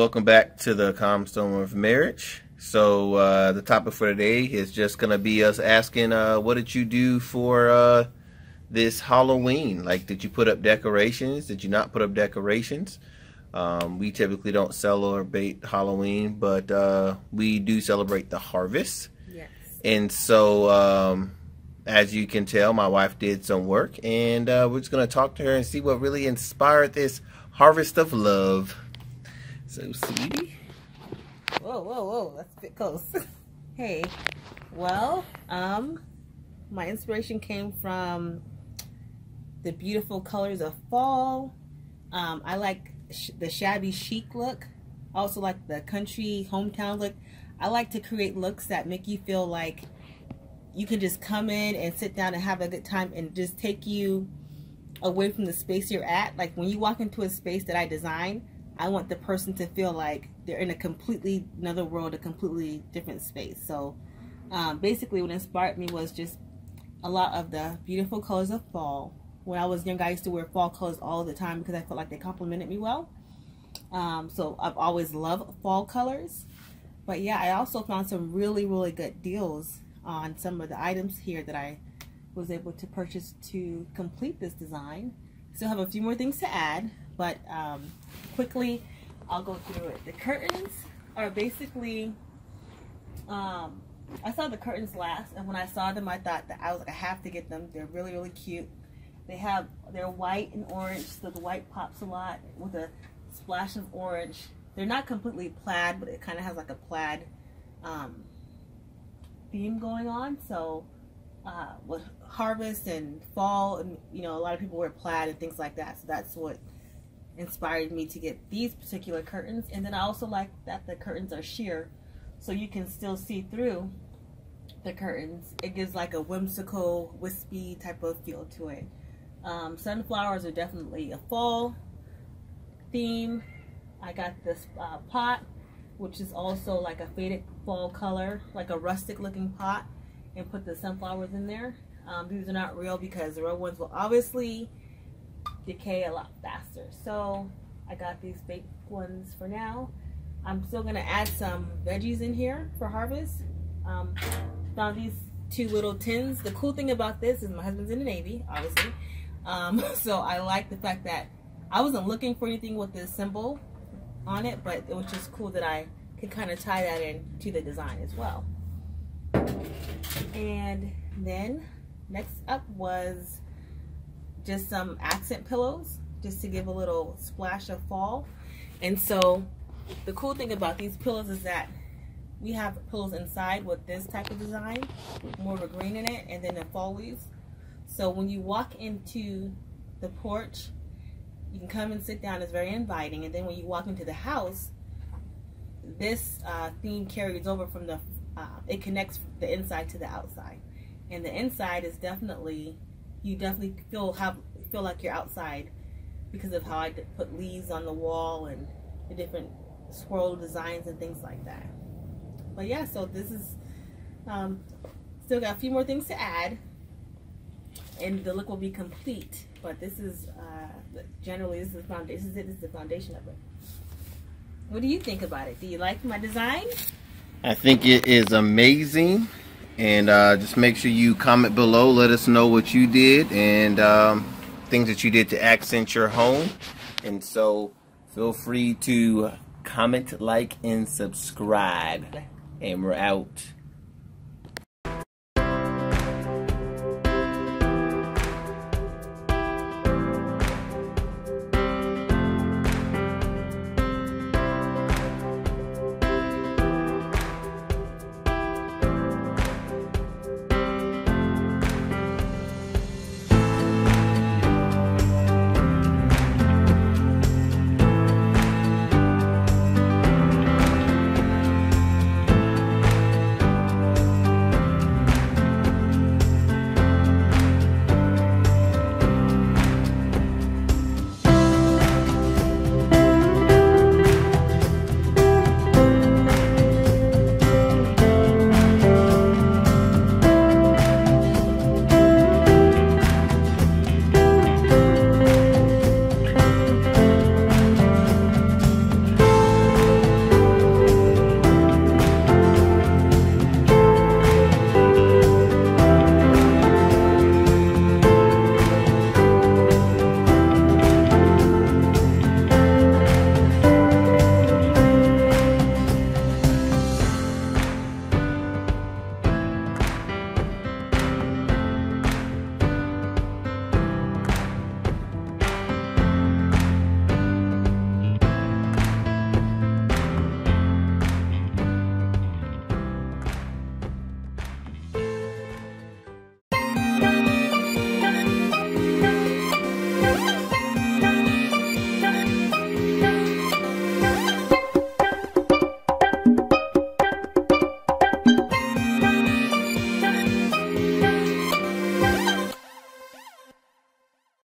welcome back to the Calm Storm of Marriage. So uh, the topic for today is just gonna be us asking, uh, what did you do for uh, this Halloween? Like, did you put up decorations? Did you not put up decorations? Um, we typically don't celebrate Halloween, but uh, we do celebrate the harvest. Yes. And so, um, as you can tell, my wife did some work, and uh, we're just gonna talk to her and see what really inspired this harvest of love. So, sweetie. Whoa, whoa, whoa, that's a bit close. hey, well, um, my inspiration came from the beautiful colors of fall. Um, I like sh the shabby chic look. Also like the country hometown look. I like to create looks that make you feel like you can just come in and sit down and have a good time and just take you away from the space you're at. Like when you walk into a space that I design, I want the person to feel like they're in a completely another world, a completely different space. So um, basically what inspired me was just a lot of the beautiful colors of fall. When I was young, I used to wear fall colors all the time because I felt like they complemented me well. Um, so I've always loved fall colors. But yeah, I also found some really, really good deals on some of the items here that I was able to purchase to complete this design. Still have a few more things to add, but um, quickly I'll go through it. The curtains are basically, um, I saw the curtains last, and when I saw them, I thought that I was like, I have to get them. They're really, really cute. They have, they're white and orange, so the white pops a lot with a splash of orange. They're not completely plaid, but it kind of has like a plaid um, theme going on. So uh, with harvest and fall, and you know, a lot of people wear plaid and things like that. So that's what inspired me to get these particular curtains. And then I also like that the curtains are sheer, so you can still see through the curtains. It gives like a whimsical, wispy type of feel to it. Um, sunflowers are definitely a fall theme. I got this uh, pot, which is also like a faded fall color, like a rustic looking pot, and put the sunflowers in there. Um, these are not real because the real ones will obviously decay a lot faster. So I got these fake ones for now. I'm still gonna add some veggies in here for harvest. Um, found these two little tins. The cool thing about this is my husband's in the Navy, obviously. Um, so I like the fact that I wasn't looking for anything with this symbol on it, but it was just cool that I could kind of tie that in to the design as well. And then next up was just some accent pillows just to give a little splash of fall. And so the cool thing about these pillows is that we have pillows inside with this type of design, more of a green in it, and then the fall leaves. So when you walk into the porch, you can come and sit down. It's very inviting. And then when you walk into the house, this uh, theme carries over from the, uh, it connects the inside to the outside. And the inside is definitely you definitely feel have feel like you're outside because of how I put leaves on the wall and the different swirl designs and things like that. But yeah, so this is um, still got a few more things to add, and the look will be complete. But this is uh, generally this is the foundation. This is it. This is the foundation of it. What do you think about it? Do you like my design? I think it is amazing and uh, just make sure you comment below let us know what you did and um, things that you did to accent your home. And so feel free to comment like and subscribe. And we're out